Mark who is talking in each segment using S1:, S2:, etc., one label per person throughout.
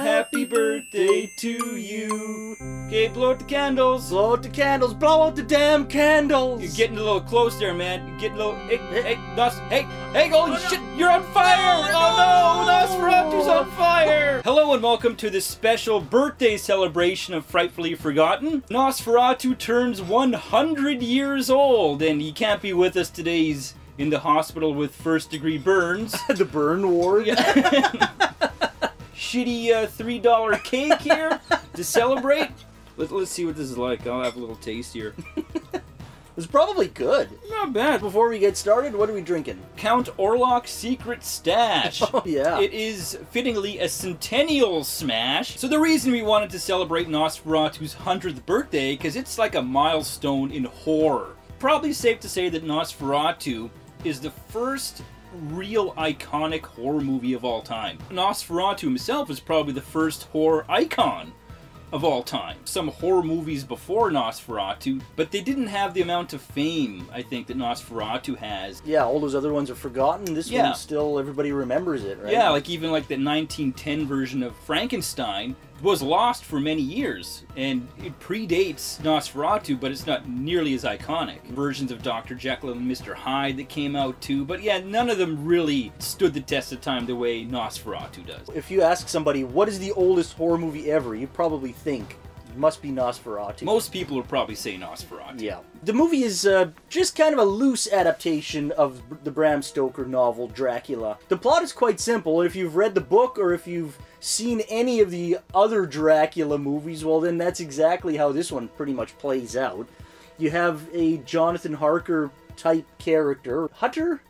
S1: Happy birthday to you. Okay, blow out the candles.
S2: Blow out the candles. Blow out the damn candles.
S1: You're getting a little close there, man. You're getting a little. Hey, hey, Nos. Hey, hey, oh, holy shit, you're on fire! Oh, oh no, Nosferatu's on oh. fire! Hello and welcome to this special birthday celebration of Frightfully Forgotten. Nosferatu turns 100 years old, and he can't be with us today. He's in the hospital with first degree burns.
S2: the burn ward.
S1: Shitty uh, $3 cake here to celebrate. Let, let's see what this is like. I'll have a little taste here.
S2: It's probably good.
S1: Not bad.
S2: Before we get started, what are we drinking?
S1: Count Orlok's Secret Stash.
S2: Oh yeah.
S1: It is fittingly a centennial smash. So the reason we wanted to celebrate Nosferatu's 100th birthday, because it's like a milestone in horror. Probably safe to say that Nosferatu is the first real iconic horror movie of all time. Nosferatu himself is probably the first horror icon of all time. Some horror movies before Nosferatu, but they didn't have the amount of fame, I think, that Nosferatu has.
S2: yeah, all those other ones are forgotten. This
S1: Yeah.
S2: one still everybody remembers it, right?
S1: Yeah, like even like the 1910 version of Frankenstein was lost for many years, and it predates Nosferatu, but it's not nearly as iconic. Versions of Dr. Jekyll and Mr. Hyde that came out too, but yeah, none of them really stood the test of time the way Nosferatu does.
S2: If you ask somebody what is the oldest horror movie ever, you probably think must be Nosferatu.
S1: Most people would probably say Nosferatu.
S2: Yeah. The movie is uh, just kind of a loose adaptation of the Bram Stoker novel Dracula. The plot is quite simple. If you've read the book or if you've seen any of the other Dracula movies, well, then that's exactly how this one pretty much plays out. You have a Jonathan Harker type character, Hutter?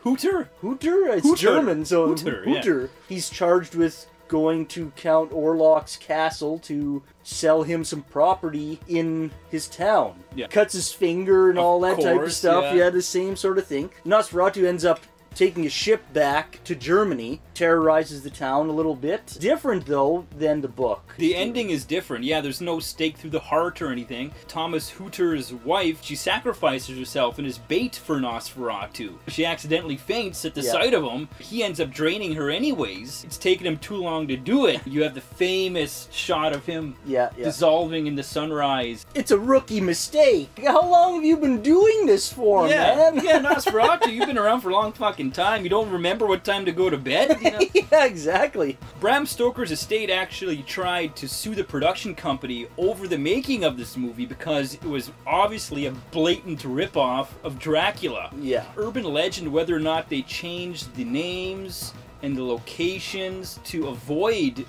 S1: Hooter?
S2: Hooter? It's
S1: Hooter.
S2: German, so
S1: Hooter, yeah.
S2: Hooter. He's charged with going to Count Orlok's castle to sell him some property in his town.
S1: Yeah.
S2: Cuts his finger and
S1: Of
S2: all that type of stuff.
S1: yeah.
S2: Yeah. the same sort of thing. Nosferatu ends up taking a ship back to Germany, terrorizes the town a little bit. Different, though, than the book.
S1: The ending is different. Yeah, there's no stake through the heart or anything. Thomas Hooter's wife, she sacrifices herself and is bait for Nosferatu. She accidentally faints at the
S2: Yeah.
S1: sight of him. He ends up draining her anyways. It's taken him too long to do it. You have the famous shot of him
S2: Yeah, yeah.
S1: dissolving in the sunrise.
S2: It's a rookie mistake. How long have you been doing this for,
S1: yeah,
S2: man?
S1: yeah, Nosferatu, you've been around for a long fucking time. You don't remember what time to go to bed? You know?
S2: yeah, exactly.
S1: Bram Stoker's estate actually tried to sue the production company over the making of this movie because it was obviously a blatant ripoff of Dracula.
S2: Yeah.
S1: Urban legend whether or not they changed the names and the locations to avoid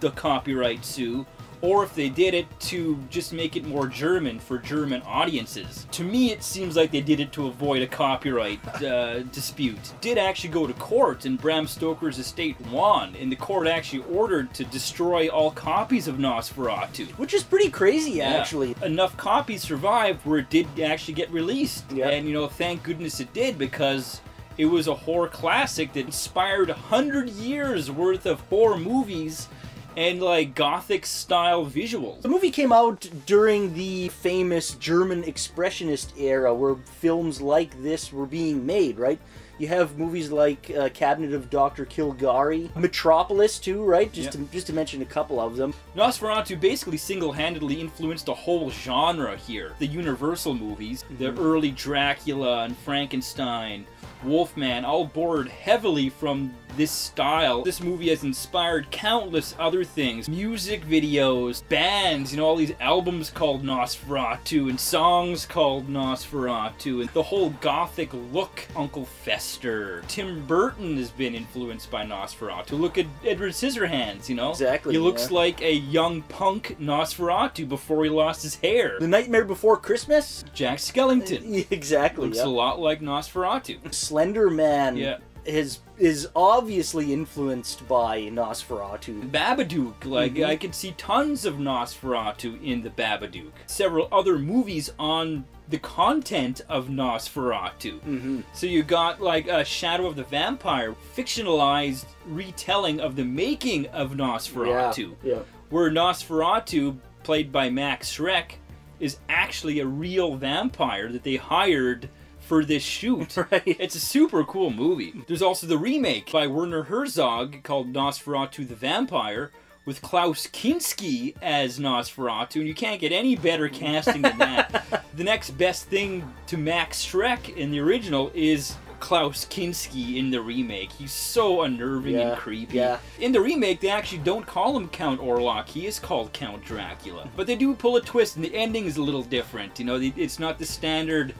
S1: the copyright sue, or if they did it to just make it more German for German audiences. To me, it seems like they did it to avoid a copyright uh, dispute. Did actually go to court, and Bram Stoker's estate won, and the court actually ordered to destroy all copies of Nosferatu.
S2: Which is pretty crazy,
S1: Yeah.
S2: actually.
S1: Enough copies survived where it did actually get released.
S2: Yeah.
S1: And, you know, thank goodness it did because it was a horror classic that inspired a hundred years worth of horror movies and, like, gothic style visuals.
S2: The movie came out during the famous German Expressionist era where films like this were being made, right? You have movies like uh, Cabinet of Dr. Caligari, Metropolis too, right? Just to just to mention a couple of them.
S1: Nosferatu basically single-handedly influenced a whole genre here. The Universal movies, the early Dracula and Frankenstein, Wolfman, all borrowed heavily from this style. This movie has inspired countless other things. Music videos, bands, you know, all these albums called Nosferatu and songs called Nosferatu and the whole gothic look. Uncle Fester. Tim Burton has been influenced by Nosferatu. Look at Edward Scissorhands, you know?
S2: Exactly,
S1: He looks
S2: yeah.
S1: like a young punk Nosferatu before he lost his hair.
S2: The Nightmare Before Christmas?
S1: Jack Skellington.
S2: exactly.
S1: Looks
S2: yeah.
S1: a lot like Nosferatu.
S2: Slender Man
S1: Yeah.
S2: is is obviously influenced by Nosferatu.
S1: Babadook, like
S2: Mhm.
S1: I could see tons of Nosferatu in the Babadook. Several other movies on the content of Nosferatu.
S2: hmm
S1: So you got like a Shadow of the Vampire, fictionalized retelling of the making of Nosferatu,
S2: Yeah. yeah.
S1: where Nosferatu, played by Max Schreck, is actually a real vampire that they hired for this shoot.
S2: Right.
S1: It's a super cool movie. There's also the remake by Werner Herzog called Nosferatu the Vampire with Klaus Kinski as Nosferatu, and you can't get any better casting than that. the next best thing to Max Schreck in the original is Klaus Kinski in the remake. He's so unnerving
S2: Yeah,
S1: and creepy.
S2: yeah.
S1: In the remake, they actually don't call him Count Orlok. He is called Count Dracula. But they do pull a twist, and the ending is a little different. You know, it's not the standard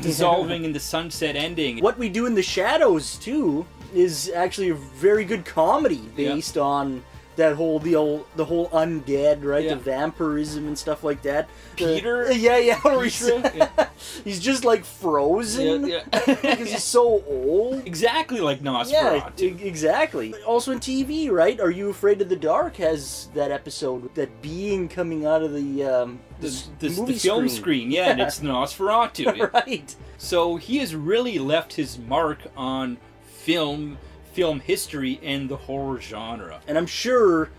S1: dissolving in the sunset ending.
S2: What we do in the shadows too is actually a very good comedy
S1: Yeah.
S2: based on that whole the old the whole undead right
S1: Yeah.
S2: the vampirism and stuff like that
S1: Peter?
S2: yeah yeah he's,
S1: Peter? Yeah.
S2: he's just like frozen
S1: Yeah, yeah.
S2: because he's so old
S1: Exactly like
S2: yeah
S1: Nosferatu.
S2: e- exactly also in tv right are you afraid of the dark has that episode that being coming out of the um
S1: the, the, the film screen, yeah, and it's Nosferatu. Yeah.
S2: right
S1: So he has really left his mark on film, film history, and the horror genre.
S2: and I'm sure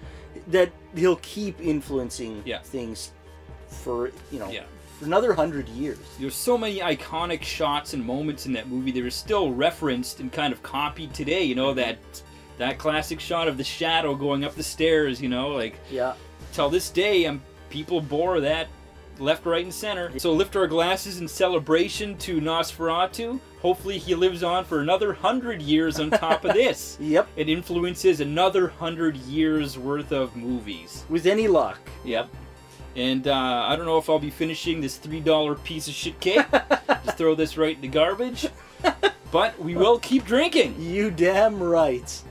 S2: that he'll keep influencing
S1: Yeah.
S2: things for you know
S1: Yeah.
S2: for another hundred years.
S1: There's so many iconic shots and moments in that movie that are still referenced and kind of copied today. You know that that classic shot of the shadow going up the stairs. You know, like
S2: Yeah,
S1: till this day, um, people bore that left, right, and center. So lift our glasses in celebration to Nosferatu. Hopefully, he lives on for another hundred years on top of this.
S2: yep.
S1: It influences another hundred years worth of movies.
S2: With any luck,
S1: Yep. And uh, I don't know if I'll be finishing this three dollar piece of shit cake. Just throw this right in the garbage. But we will keep drinking.
S2: you damn right.